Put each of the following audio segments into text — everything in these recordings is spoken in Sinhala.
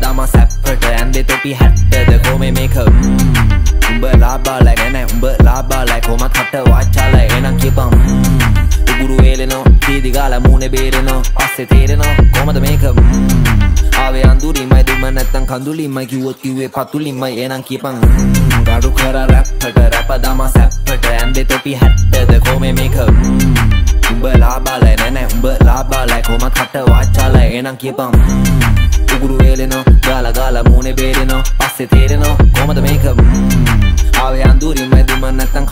සැප්පට ඇන්දෙ තොපි හැට්ටද? කොම මේක? උඹ ලාබාලයි. නැනැ උඹ ලාබාලයි. කොමත් හට වාච්චාලයි එනම් කියපම් උගුරු වේලෙනෝ දීදිගාල මූුණ බේරෙනෝ පස්සෙ තේරෙනෝ කොමද මේක? ආවේ අඳුරිමයි දුම නැත්තං කඳුලිමයි කිව්වොත් කිව්වේ පතුලිමයි එනම් කියපන්. ගඩු කර රැප්පට රැප දම සැප්පට ඇන්දෙ තොපි හැට්ටද? කොම මේක? උඹ ලාබාලයි. නැනැ උඹ ලාබාලයි. කොමත් හට වාච්චාලයි එනම් කියපම් උගුරු වේලෙනෝ ගාල ගාල මූුණ බේරෙනෝ පස්සෙ තේරෙනෝ කොමද මේක? ආවේ අඳුරිමයි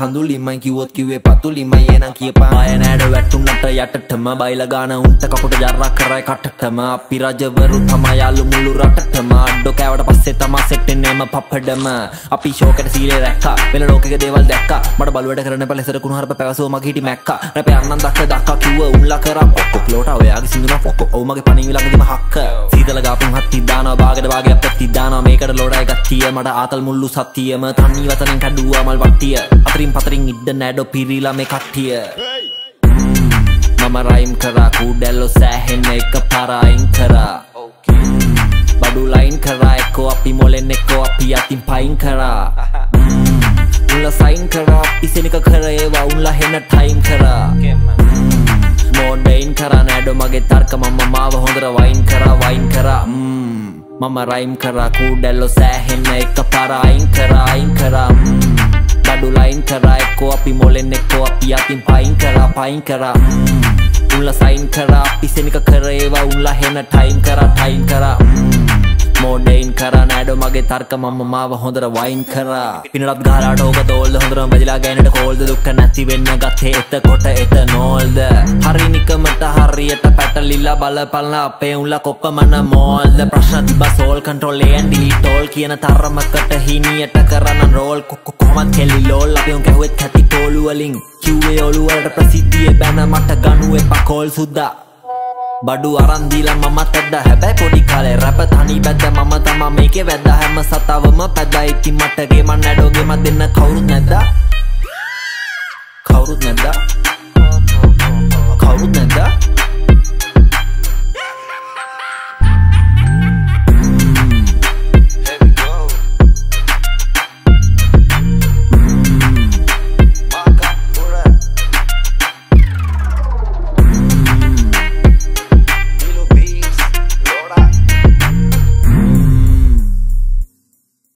දුම නැත්තං කඳුලිමයි කිව්වොත් කිව්වේ පතුලිමයි එනම් කියපන්. අය නෑඩ වැටුන්නට යටටම බයිල ගාන උන්ට කකුට ජරා කරයි කටටම. අපි රජවරු තමයි යාළු මුළු රටටම. අඩ්ඩෝ කෑවට පස්සේ තමා සෙට්ටෙන්නේම පප්පඩම. අපි ෂෝකට සීලේ රැක්කා. වෙන ලෝකෙක දේවල් දැක්කා. මට බලුවට කරන පැලෙසර කුණු හරප පැවසුව මගේ හිටි මැක්කා. රැපේ අන්නන් දක්ක දක්කා කිව්ව උන්ලා කරා. පොක්කො ප්ලෝට ඔයාගේ සිංදුන පොක්කො ඔව් මගේ පණිවි ළඟදිම හක්ක. සීතල ගාපුන් හත්ති දානවා බාගට බාගයක් පැත්ති දානවා මේකට ලෝඩයි ගත්තිය. මට ආතල් මුල්ලු සත්තියම. තන්නි වතනෙන් කැඩුවා මල් වට්ටිය. අතරින් පතරින් ඉඩ නෑඩෝ පිරිලා මේ කට්ටිය. මම රයිම් කරා කූඩැල්ලො සෑහෙන්න එක පරායින් කරා. බඩු ලයින් කරා එක්කෝ අපි මොලෙන් එක්කෝ අපි අතින් පයින් කරා. උල්ල සයින් කරා පිසෙනක කර ඒවා උන්ලා හෙන්න ටයිම් කරා. මෝඩයින් කරා නෑඩෝ මගේ තර්ක මම මාව හොඳර වයින් කරා වයින් කරා. මම රයිම් කරා කූඩැල්ලො සෑහෙන්න එක පරායින් කරායින් කරා බඩු ලයින් කරා. එක්කෝ අපි මොලෙන් එක්කෝ අපි අතින් පයින් කරා පයින් කරා උල්ල සයින් කරා පිසෙනික කර ඒවා උල්ලා හෙන්න ටයිම් කරා ටයිම් කරා මෝඩයින් කරා නෑඩෝ මගේ තර්ක මම මාව හොඳර වයින් කරා. පිනටත් ගාලාට ඕක තෝල්ද හොඳරම බැදිලා ගෑනට කෝල්ද දුක්ක නැති වෙන්න ගත්තේ එතකොට එත නෝල්ද? හරි නිකමට හරියට පැටලිල්ලා බලපල්න අපේ උල්ල කොක්කමන මෝල්ද? ප්‍රශ්න තිබ සෝල් කන්ට්‍රෝල් ඒන් ඩිලිටෝල් කියන තරමකට හිනියට කරන්න රෝල් කොක්කො කොමත් කෙල්ලි ලෝල් අපි උන් කැහුවෙත් කැති තෝලුවලින් කිව්වේ ඔළුවලට ප්‍රසිද්ධිය බැන මට ගනුවේ පකෝල් සුද්දා. බඩු අරන්දීල මම තැද්ද හැබැයි පොඩි කාලේ රැප තනි බැද්ද මම තම මේකේ වැද්ද හැම සතාවම පැදා. ඉති මටගේ මන් නැඩෝගේ ම දෙන්න කවුරුත් නැද්ද? කවුරුත් නැද්දා?